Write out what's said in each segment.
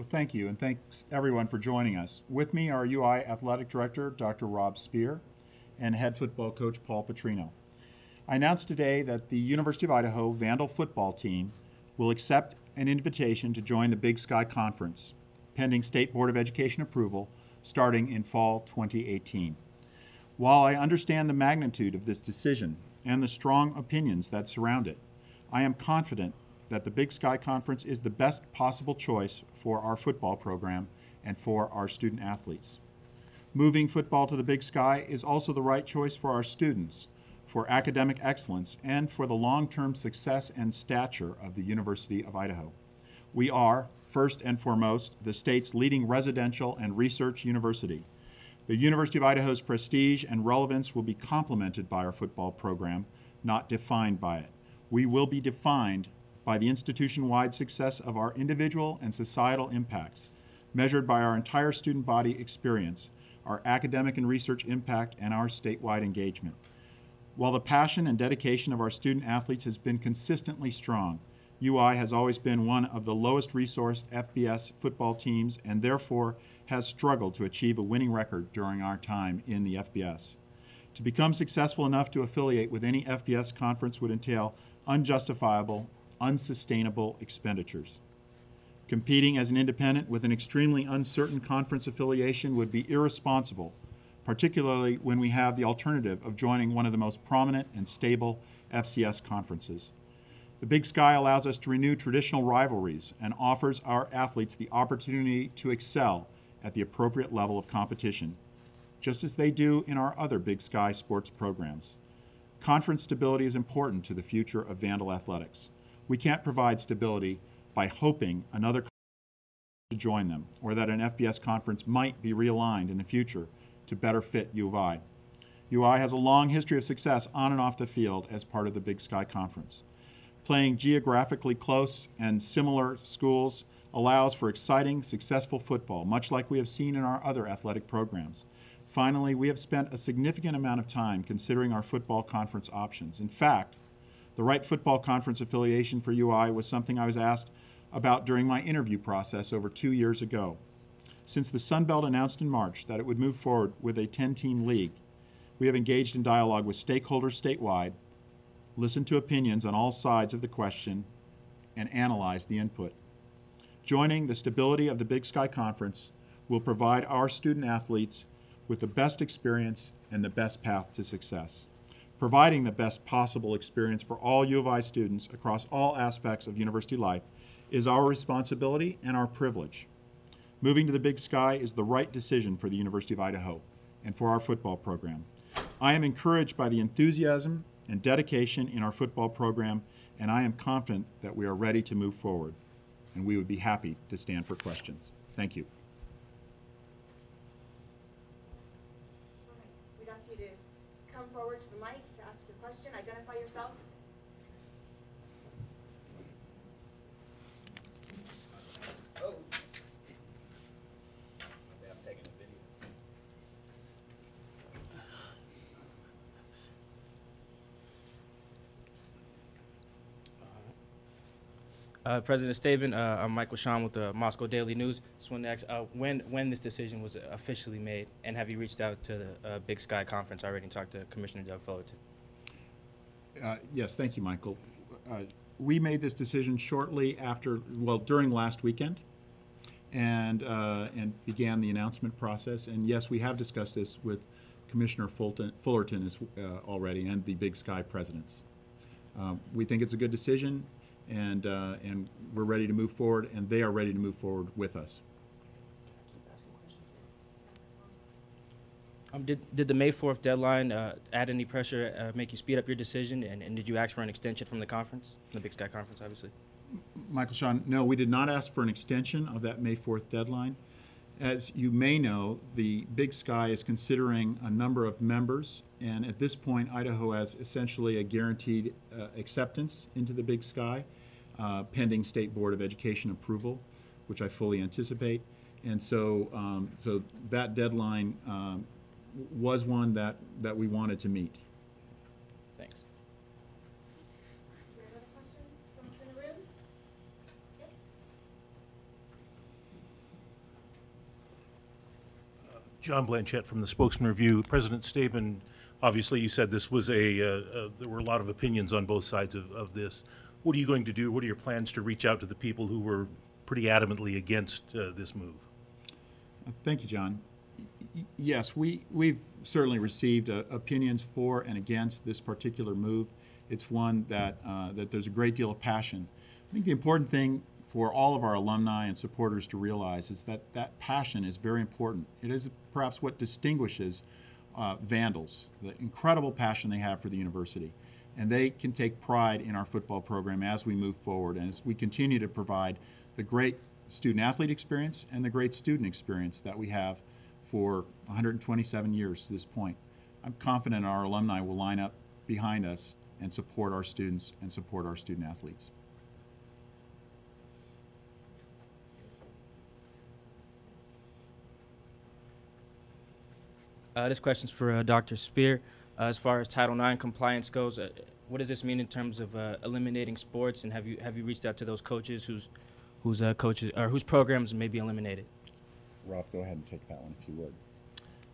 Well, thank you, and thanks everyone for joining us. With me are UI Athletic Director Dr. Rob Spear and head football coach Paul Petrino. I announced today that the University of Idaho Vandal football team will accept an invitation to join the Big Sky Conference, pending State Board of Education approval, starting in fall 2018. While I understand the magnitude of this decision and the strong opinions that surround it, I am confident that the Big Sky Conference is the best possible choice for our football program and for our student athletes. Moving football to the Big Sky is also the right choice for our students, for academic excellence, and for the long-term success and stature of the University of Idaho. We are, first and foremost, the state's leading residential and research university. The University of Idaho's prestige and relevance will be complemented by our football program, not defined by it. We will be defined by the institution-wide success of our individual and societal impacts, measured by our entire student body experience, our academic and research impact, and our statewide engagement. While the passion and dedication of our student athletes has been consistently strong, UI has always been one of the lowest resourced FBS football teams and therefore has struggled to achieve a winning record during our time in the FBS. To become successful enough to affiliate with any FBS conference would entail unjustifiable, unsustainable expenditures. Competing as an independent with an extremely uncertain conference affiliation would be irresponsible, particularly when we have the alternative of joining one of the most prominent and stable FCS conferences. The Big Sky allows us to renew traditional rivalries and offers our athletes the opportunity to excel at the appropriate level of competition, just as they do in our other Big Sky sports programs. Conference stability is important to the future of Vandal athletics. We can't provide stability by hoping another to join them or that an FBS conference might be realigned in the future to better fit U of I. UI has a long history of success on and off the field as part of the Big Sky Conference. Playing geographically close and similar schools allows for exciting, successful football, much like we have seen in our other athletic programs. Finally, we have spent a significant amount of time considering our football conference options. In fact, the right football conference affiliation for UI was something I was asked about during my interview process over two years ago. Since the Sun Belt announced in March that it would move forward with a 10-team league, we have engaged in dialogue with stakeholders statewide, listened to opinions on all sides of the question, and analyzed the input. Joining the stability of the Big Sky Conference will provide our student athletes with the best experience and the best path to success. Providing the best possible experience for all U of I students across all aspects of university life is our responsibility and our privilege. Moving to the Big Sky is the right decision for the University of Idaho and for our football program. I am encouraged by the enthusiasm and dedication in our football program, and I am confident that we are ready to move forward. And we would be happy to stand for questions. Thank you. We'd ask you to come forward to the mic question, identify yourself. Oh. I'm taking a video. Uh, President Staben, uh, I'm Michael Sean with the Moscow Daily News. Just wanted to ask uh, when when this decision was officially made, and have you reached out to the uh, Big Sky Conference already and talked to Commissioner Doug Fullerton? Uh, Yes, thank you, Michael. Uh, We made this decision shortly after, well, during last weekend, and, uh, and began the announcement process. And yes, we have discussed this with Commissioner Fulton, Fullerton is, uh, already, and the Big Sky presidents. Um, We think it's a good decision, and, uh, and we're ready to move forward, and they are ready to move forward with us. Um, did did the May 4th deadline uh, add any pressure, uh, make you speed up your decision, and, and did you ask for an extension from the conference, the Big Sky Conference, obviously? Michael Sean, no, we did not ask for an extension of that May 4th deadline. As you may know, the Big Sky is considering a number of members, and at this point, Idaho has essentially a guaranteed uh, acceptance into the Big Sky, uh, pending State Board of Education approval, which I fully anticipate. And so, um, so that deadline um, was one that, that we wanted to meet. Thanks. Do other questions from from the room? Yes? John Blanchette from the Spokesman Review. President Staben, obviously, you said this was a, uh, uh, there were a lot of opinions on both sides of, of this. What are you going to do? What are your plans to reach out to the people who were pretty adamantly against uh, this move? Thank you, John. Yes, we, we've certainly received uh, opinions for and against this particular move. It's one that, uh, that there's a great deal of passion. I think the important thing for all of our alumni and supporters to realize is that that passion is very important. It is perhaps what distinguishes uh, Vandals, the incredible passion they have for the university. And they can take pride in our football program as we move forward and as we continue to provide the great student athlete experience and the great student experience that we have for 127 years to this point. I'm confident our alumni will line up behind us and support our students and support our student athletes. Uh, this question's for uh, Dr. Spear. Uh, as far as Title IX compliance goes, uh, what does this mean in terms of uh, eliminating sports? And have you have you reached out to those coaches whose whose uh, coaches or whose programs may be eliminated? Ralph, go ahead and take that one if you would.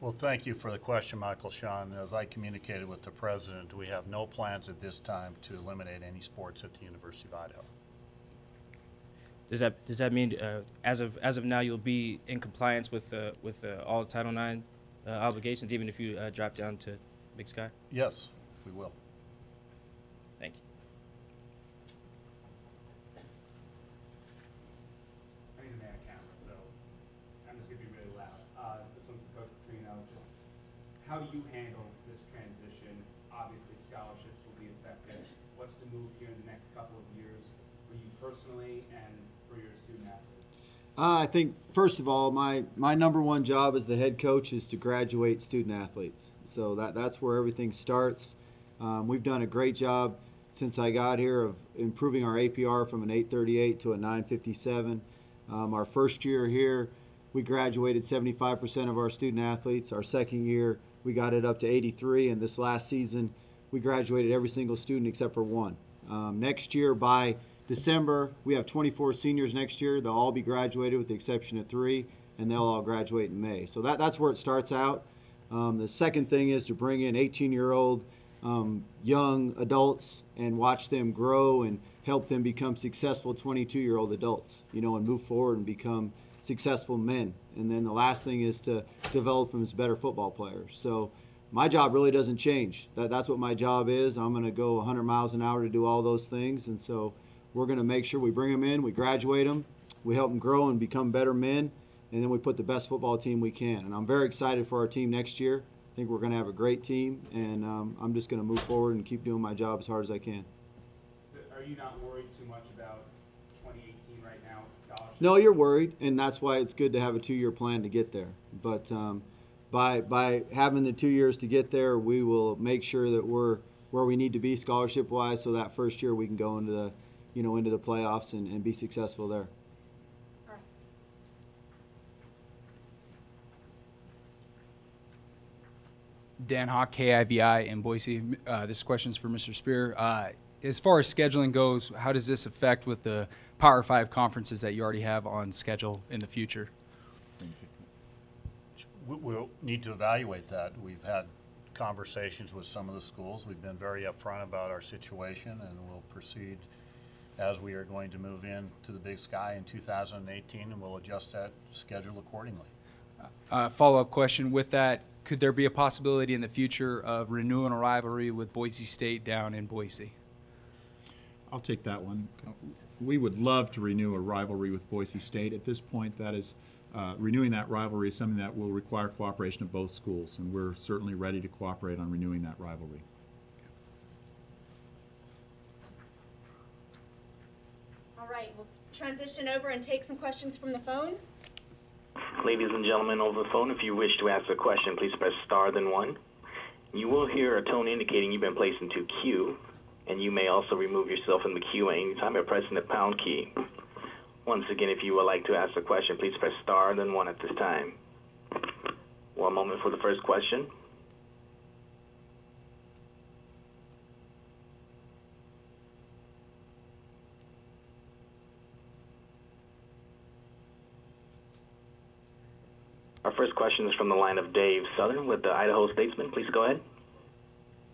Well, thank you for the question, Michael Sean. As I communicated with the president, we have no plans at this time to eliminate any sports at the University of Idaho. Does that does that mean uh, as of as of now you'll be in compliance with uh, with uh, all Title IX uh, obligations, even if you uh, drop down to Big Sky? Yes, we will. Thank you. I need a man camera, so I'm just gonna be really loud. Uh, this one's for Coach Petrino, just how do you handle this transition? Obviously scholarships will be affected. What's the move here in the next couple of years for you personally and for your student athletes? Uh, I think first of all, my my number one job as the head coach is to graduate student athletes. So that that's where everything starts. Um, we've done a great job since I got here of improving our APR from an 838 to a 957. Um, our first year here, we graduated 75% of our student athletes. Our second year, we got it up to 83, and this last season, we graduated every single student except for one. Um, next year, by December, we have 24 seniors next year. They'll all be graduated with the exception of three, and they'll all graduate in May. So that, that's where it starts out. Um, the second thing is to bring in 18 year old um, young adults and watch them grow and help them become successful 22 year old adults, you know, and move forward and become successful men. And then the last thing is to develop them as better football players. So my job really doesn't change. That, that's what my job is. I'm going to go 100 miles an hour to do all those things. And so we're going to make sure we bring them in, we graduate them, we help them grow and become better men, and then we put the best football team we can. And I'm very excited for our team next year. I think we're going to have a great team, and um, I'm just going to move forward and keep doing my job as hard as I can. So are you not worried too much about 2018 right now with the scholarships? No, you're worried, and that's why it's good to have a two-year plan to get there. But um, by by having the two years to get there, we will make sure that we're where we need to be scholarship-wise, so that first year we can go into the, you know, into the playoffs and, and be successful there. All right. Dan Hawk, KIVI in Boise. Uh, this question's for Mr. Spear. Uh, as far as scheduling goes, how does this affect with the Power Five conferences that you already have on schedule in the future? We- We'll need to evaluate that. We've had conversations with some of the schools. We've been very upfront about our situation, and we'll proceed as we are going to move in to the Big Sky in 2018, and we'll adjust that schedule accordingly. Uh, follow-up question with that: Could there be a possibility in the future of renewing a rivalry with Boise State down in Boise? I'll take that one. We would love to renew a rivalry with Boise State. At this point, that is, uh, renewing that rivalry is something that will require cooperation of both schools, and we're certainly ready to cooperate on renewing that rivalry. All right, we'll transition over and take some questions from the phone. Ladies and gentlemen over the phone, if you wish to ask a question, please press star then one. You will hear a tone indicating you've been placed into queue, and you may also remove yourself from the queue at any time by pressing the pound key. Once again, if you would like to ask a question, please press star then one at this time. One moment for the first question. Our first question is from the line of Dave Southorn with the Idaho Statesman. Please go ahead.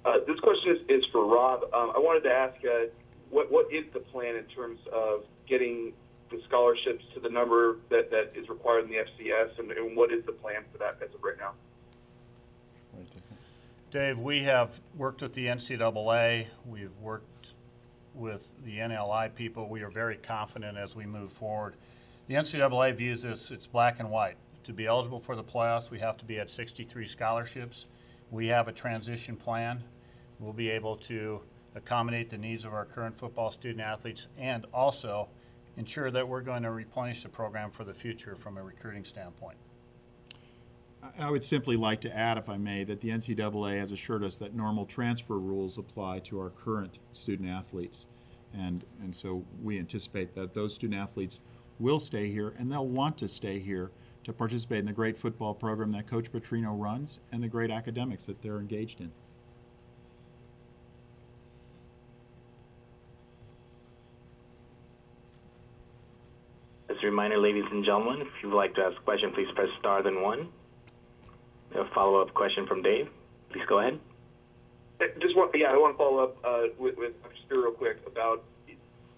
Uh, this question is, is for Rob. Um, I wanted to ask, uh, what what is the plan in terms of getting the scholarships to the number that, that is required in the FCS, and, and what is the plan for that as of right now? Dave, we have worked with the NCAA, we've worked with the NLI people. We are very confident as we move forward. The NCAA views this, it's black and white. To be eligible for the playoffs, we have to be at 63 scholarships. We have a transition plan. We'll be able to accommodate the needs of our current football student athletes and also ensure that we're going to replenish the program for the future from a recruiting standpoint. I- would simply like to add, if I may, that the NCAA has assured us that normal transfer rules apply to our current student athletes. And, and so we anticipate that those student athletes will stay here and they'll want to stay here to participate in the great football program that Coach Petrino runs and the great academics that they're engaged in. As a reminder, ladies and gentlemen, if you would like to ask a question, please press star then one. We have a follow-up question from Dave. Please go ahead. Uh, Just one, yeah, I want to follow up uh, with, with Dr. Real quick about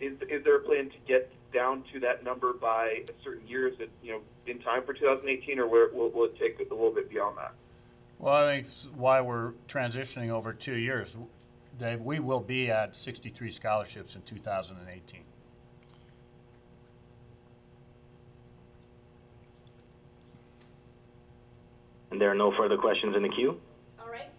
is, is there a plan to get down to that number by a certain year? Is it you know in time for 2018, or where, will, will it take a little bit beyond that? Well, I think it's why we're transitioning over two years. Dave, we will be at 63 scholarships in 2018. And there are no further questions in the queue. All right.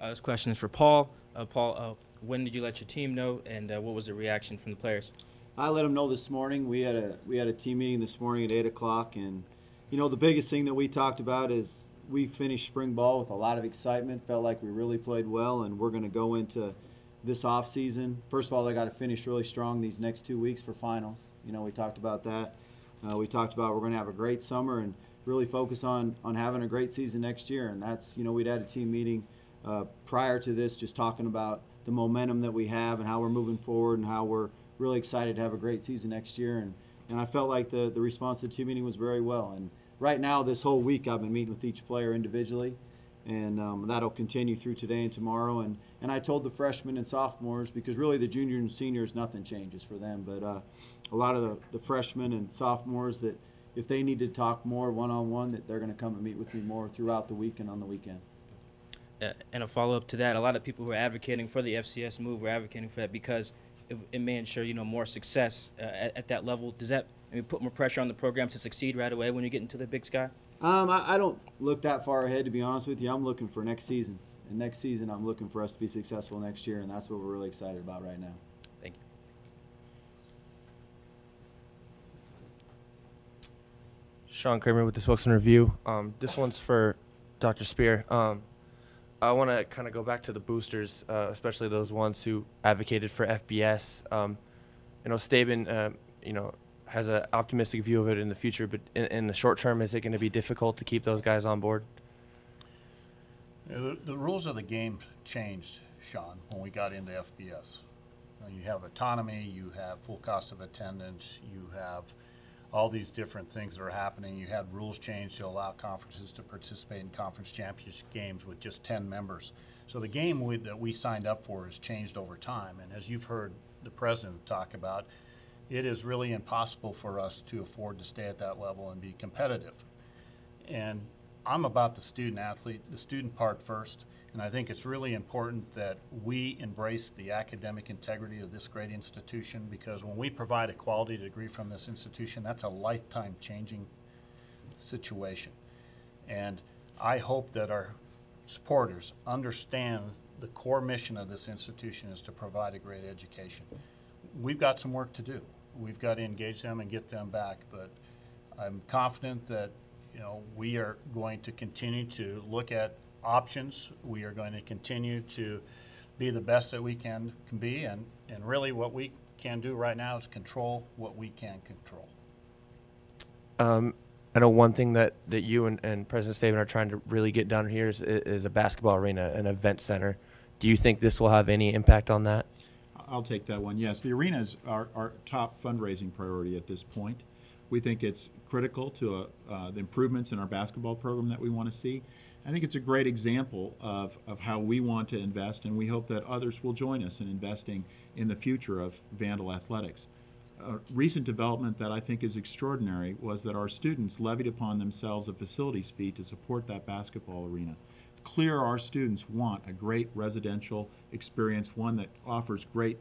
Uh, this question is for Paul. Uh, Paul, uh, when did you let your team know, and uh, what was the reaction from the players? I let them know this morning. We had a we had a team meeting this morning at eight o'clock, and you know the biggest thing that we talked about is we finished spring ball with a lot of excitement. Felt like we really played well, and we're going to go into this off season. First of all, they got to finish really strong these next two weeks for finals. You know, we talked about that. Uh, we talked about we're going to have a great summer and really focus on on having a great season next year. And that's you know we'd had a team meeting uh, prior to this, just talking about the momentum that we have and how we're moving forward and how we're really excited to have a great season next year. And and I felt like the the response to the team meeting was very well. And right now, this whole week, I've been meeting with each player individually. And um, that'll continue through today and tomorrow. And, and I told the freshmen and sophomores because really the juniors and seniors nothing changes for them. But uh, a lot of the, the freshmen and sophomores that if they need to talk more one on one, that they're going to come and meet with me more throughout the week and on the weekend. Uh, and a follow-up to that, a lot of people who are advocating for the FCS move were advocating for that because it, it may ensure you know more success uh, at, at that level. Does that I mean, put more pressure on the program to succeed right away when you get into the Big Sky? Um, I, I don't look that far ahead, to be honest with you. I'm looking for next season. And next season, I'm looking for us to be successful next year, and that's what we're really excited about right now. Thank you. Sean Kramer with the Spokesman Review. Um, this one's for Dr. Spear. Um, I want to kind of go back to the boosters, uh, especially those ones who advocated for FBS. Um, you know, Staben, uh, you know, has an optimistic view of it in the future, but in, in the short term, is it going to be difficult to keep those guys on board? The, the rules of the game changed, Sean, when we got into FBS. You have autonomy, you have full cost of attendance, you have all these different things that are happening. You had rules change to allow conferences to participate in conference championship games with just 10 members. So the game we, that we signed up for has changed over time. And as you've heard the president talk about, it is really impossible for us to afford to stay at that level and be competitive. And I'm about the student athlete, the student part first, and I think it's really important that we embrace the academic integrity of this great institution because when we provide a quality degree from this institution, that's a lifetime changing situation. And I hope that our supporters understand the core mission of this institution is to provide a great education. We've got some work to do. We've got to engage them and get them back, but I'm confident that, you know, we are going to continue to look at options. We are going to continue to be the best that we can, can be, and, and really what we can do right now is control what we can control. Um, I know one thing that, that you and, and President Staben are trying to really get done here is, is a basketball arena, an event center. Do you think this will have any impact on that? I'll take that one. Yes, the arena is our, our top fundraising priority at this point. We think it's critical to uh, the improvements in our basketball program that we want to see. I think it's a great example of, of how we want to invest, and we hope that others will join us in investing in the future of Vandal athletics. A recent development that I think is extraordinary was that our students levied upon themselves a facilities fee to support that basketball arena. Clear our students want a great residential experience, one that offers great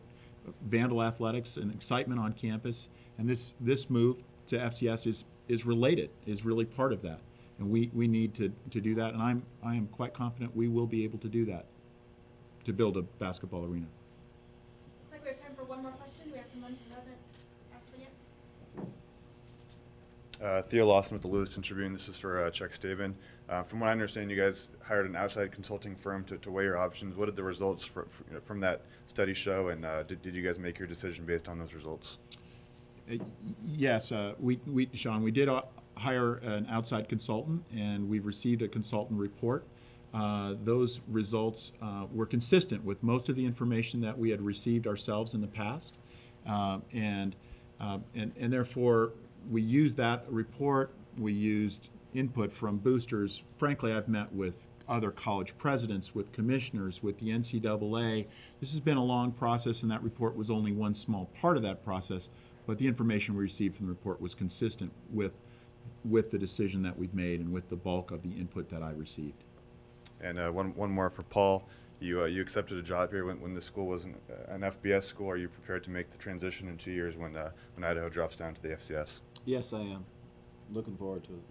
Vandal athletics and excitement on campus. And this, this move to FCS is, is related, is really part of that. And we, we need to, to do that, and I'm, I am quite confident we will be able to do that, to build a basketball arena. Looks like we have time for one more question. Do we have someone who hasn't asked one yet? Uh, Theo Lawson with the Lewiston Tribune. This is for uh, Chuck Staben. Uh, from what I understand, you guys hired an outside consulting firm to, to weigh your options. What did the results fr fr- you know, from that study show, and uh, did, did you guys make your decision based on those results? Yes, uh, we, we, Sean, we did uh, hire an outside consultant, and we've received a consultant report. Uh, Those results uh, were consistent with most of the information that we had received ourselves in the past. Uh, And, uh, and and therefore, we used that report, we used input from boosters. Frankly, I've met with other college presidents, with commissioners, with the NCAA. This has been a long process, and that report was only one small part of that process. But the information we received from the report was consistent with, with the decision that we've made and with the bulk of the input that I received. And uh, one, one more for Paul. You, uh, you accepted a job here when, when the school was an, an FBS school. Are you prepared to make the transition in two years when, uh, when Idaho drops down to the FCS? Yes, I am. Looking forward to it.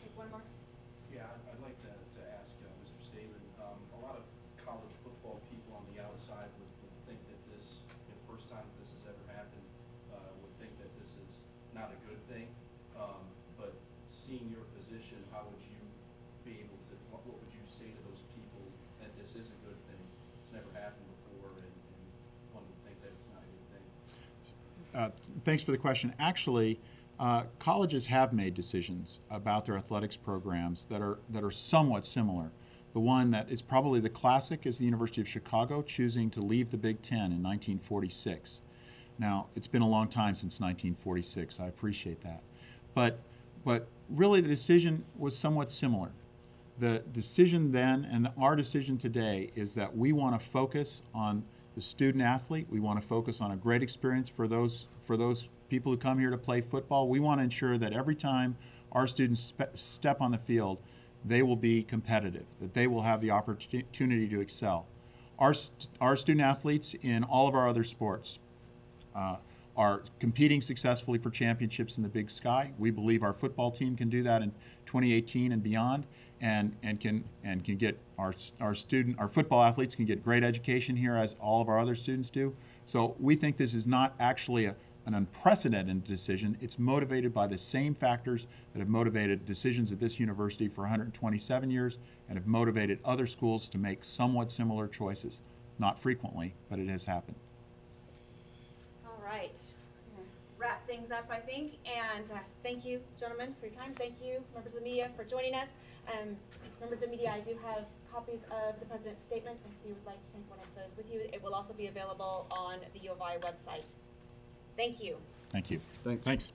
Take one more. Yeah, I'd- I'd like to, to ask uh, Mr. Staben, um, a lot of college football people on the outside would, would think that this, the first time this has ever happened, uh, would think that this is not a good thing. Um, But seeing your position, how would you be able to, what, what would you say to those people that this is a good thing? It's never happened before and, and one would think that it's not a good thing. Uh, Thanks for the question. Actually, uh, colleges have made decisions about their athletics programs that are, that are somewhat similar. The one that is probably the classic is the University of Chicago choosing to leave the Big Ten in 1946. Now, it's been a long time since 1946. I appreciate that. But, but really, the decision was somewhat similar. The decision then and our decision today is that we want to focus on the student athlete. We want to focus on a great experience for those for those people who come here to play football. We want to ensure that every time our students step on the field, they will be competitive, that they will have the opportunity to excel. Our, st- our student athletes in all of our other sports uh, are competing successfully for championships in the Big Sky. We believe our football team can do that in 2018 and beyond, and and can and can get our our student our football athletes can get great education here as all of our other students do. So we think this is not actually a, an unprecedented decision. It's motivated by the same factors that have motivated decisions at this university for 127 years and have motivated other schools to make somewhat similar choices. Not frequently, but it has happened. All right. Wrap things up, I think, and uh, thank you, gentlemen, for your time. Thank you, members of the media, for joining us. Um, Members of the media, I do have copies of the president's statement, if you would like to take one of those with you. It will also be available on the U of I website. Thank you. Thank you. Thanks. Thanks.